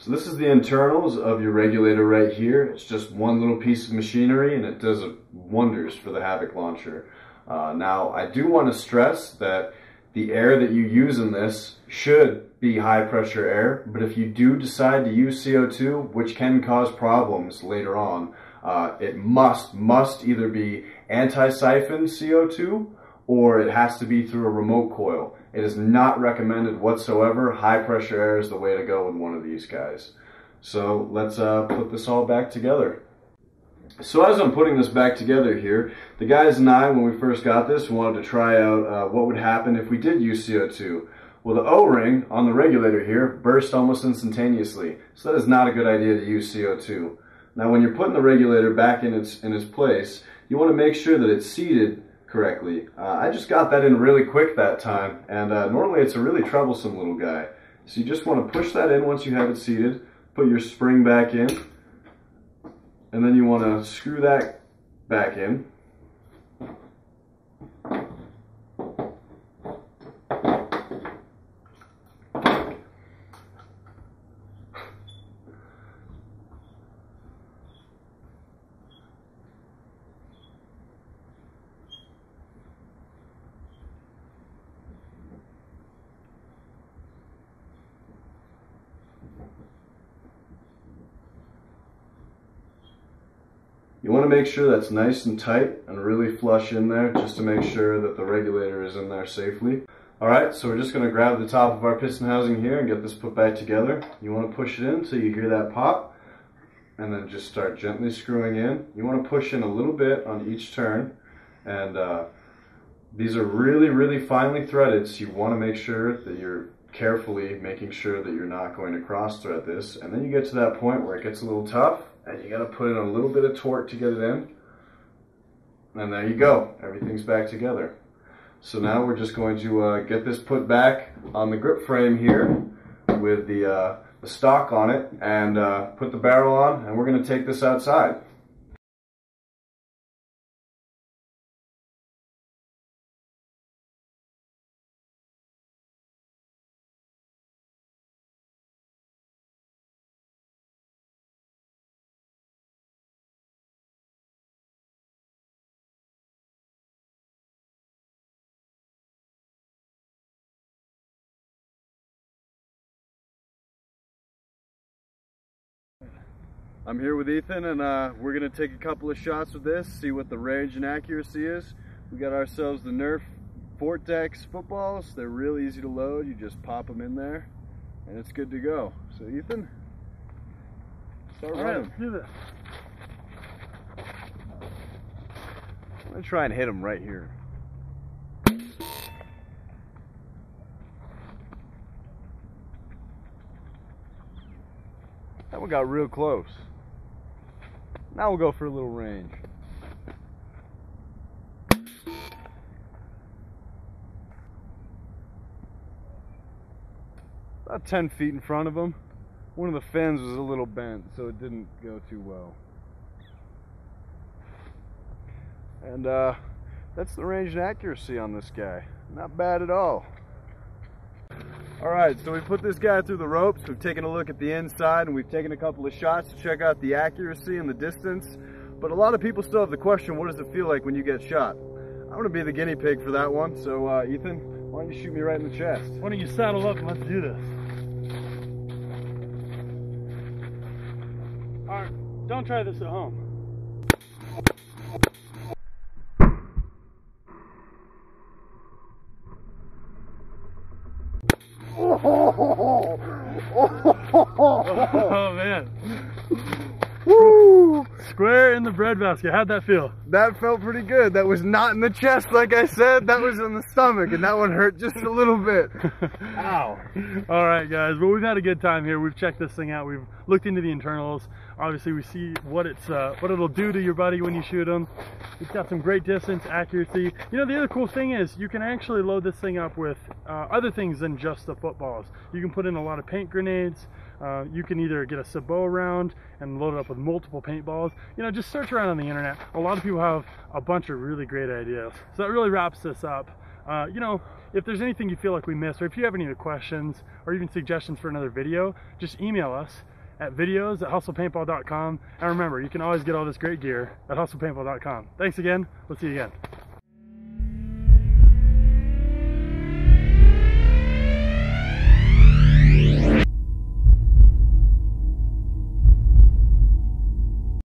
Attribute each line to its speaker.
Speaker 1: So this is the internals of your regulator right here. It's just one little piece of machinery and it does wonders for the Havoc launcher. Uh, now I do want to stress that the air that you use in this should be high pressure air, but if you do decide to use CO2, which can cause problems later on, uh, it must, must either be anti-siphon CO2 or it has to be through a remote coil. It is not recommended whatsoever. High pressure air is the way to go with one of these guys. So let's uh, put this all back together. So as I'm putting this back together here, the guys and I, when we first got this, wanted to try out uh, what would happen if we did use CO2. Well, the O-ring on the regulator here burst almost instantaneously, so that is not a good idea to use CO2. Now, when you're putting the regulator back in its, in its place, you want to make sure that it's seated correctly. Uh, I just got that in really quick that time, and uh, normally it's a really troublesome little guy. So you just want to push that in once you have it seated, put your spring back in, and then you want to screw that back in. Want to make sure that's nice and tight and really flush in there just to make sure that the regulator is in there safely. Alright, so we're just going to grab the top of our piston housing here and get this put back together. You want to push it in until you hear that pop and then just start gently screwing in. You want to push in a little bit on each turn and uh, these are really, really finely threaded so you want to make sure that you're carefully making sure that you're not going to cross thread this and then you get to that point where it gets a little tough and you got to put in a little bit of torque to get it in. And there you go, everything's back together. So now we're just going to uh, get this put back on the grip frame here with the, uh, the stock on it and uh, put the barrel on and we're going to take this outside. I'm here with Ethan and uh, we're going to take a couple of shots with this, see what the range and accuracy is. We got ourselves the Nerf Vortex footballs. They're real easy to load. You just pop them in there and it's good to go. So Ethan, start
Speaker 2: All
Speaker 1: running.
Speaker 2: right, do this.
Speaker 1: I'm to try and hit them right here. That one got real close. Now we'll go for a little range. About 10 feet in front of him. One of the fins was a little bent, so it didn't go too well. And uh, that's the range and accuracy on this guy. Not bad at all. All right, so we put this guy through the ropes. We've taken a look at the inside and we've taken a couple of shots to check out the accuracy and the distance. But a lot of people still have the question, what does it feel like when you get shot? I'm gonna be the guinea pig for that one. So uh, Ethan, why don't you shoot me right in the chest?
Speaker 2: Why don't you saddle up and let's do this? All right, don't try this at home. Square in the breadbasket. How'd that feel?
Speaker 1: That felt pretty good. That was not in the chest, like I said. That was in the stomach, and that one hurt just a little bit. Ow.
Speaker 2: All right, guys. Well, we've had a good time here. We've checked this thing out. We've looked into the internals. Obviously, we see what it's uh, what it'll do to your buddy when you shoot him. It's got some great distance, accuracy. You know, the other cool thing is you can actually load this thing up with uh, other things than just the footballs. You can put in a lot of paint grenades. Uh, you can either get a sabot round and load it up with multiple paintballs. You know, just search around on the internet. A lot of people have a bunch of really great ideas. So that really wraps this up. Uh, you know, if there's anything you feel like we missed, or if you have any other questions, or even suggestions for another video, just email us at videos at hustlepaintball.com. And remember, you can always get all this great gear at hustlepaintball.com. Thanks again. We'll see you again.